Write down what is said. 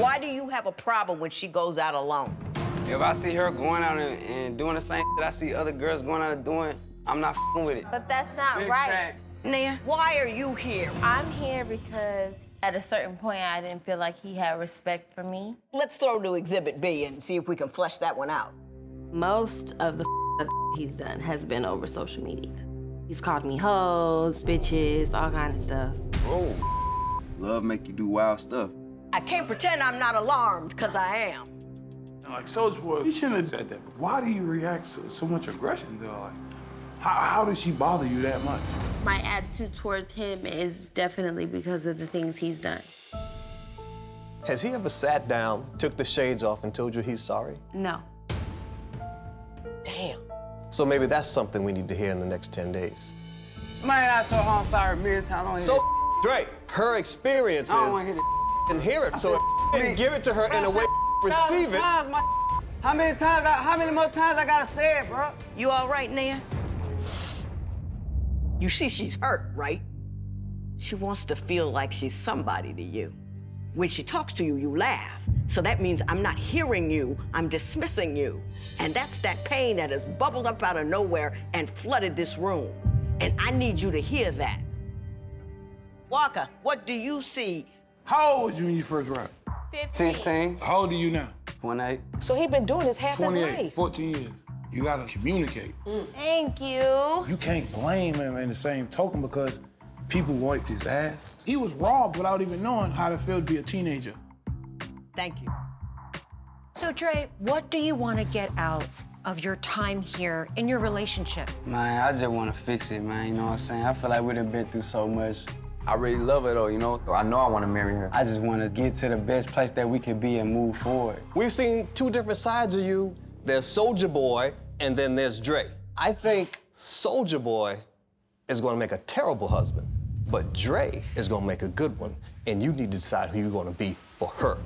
Why do you have a problem when she goes out alone? If I see her going out and, and doing the same shit I see other girls going out and doing, I'm not fing with it. But that's not Big right. facts. Nia, why are you here? I'm here because at a certain point I didn't feel like he had respect for me. Let's throw to Exhibit B and see if we can flesh that one out. Most of the he's done has been over social media. He's called me hoes, bitches, all kind of stuff. Oh, love make you do wild stuff. I can't pretend I'm not alarmed, because I am. Like Soulja Boy, he shouldn't have said that. But why do you react so, so much aggression though? Like, how, how does she bother you that much? My attitude towards him is definitely because of the things he's done. Has he ever sat down, took the shades off, and told you he's sorry? No. Damn. So maybe that's something we need to hear in the next 10 days. Man, I told her I'm sorry million times. I don't So, hear Drake, her experiences I don't want to hear it. and hear it. So if said, you give it to her in a way receive it. Times, my, how many times? I, how many more times I gotta say it, bro? You all right, Nia? You see she's hurt, right? She wants to feel like she's somebody to you. When she talks to you, you laugh. So that means I'm not hearing you, I'm dismissing you. And that's that pain that has bubbled up out of nowhere and flooded this room. And I need you to hear that. Waka, what do you see? How old was you when you first rapped? 16, How old are you now? 28. So he been doing this half his 28, life. 14 years. You gotta communicate. Mm. Thank you. You can't blame him in the same token because people wiped his ass. He was robbed without even knowing how to feel to be a teenager. Thank you. So, Dre, what do you want to get out of your time here in your relationship? Man, I just want to fix it, man. You know what I'm saying? I feel like we done been through so much. I really love her though, you know. I know I want to marry her. I just want to get to the best place that we can be and move forward. We've seen two different sides of you. There's Soulja Boy, and then there's Dre. I think Soulja Boy is gonna make a terrible husband, but Dre is gonna make a good one, and you need to decide who you're gonna be for her.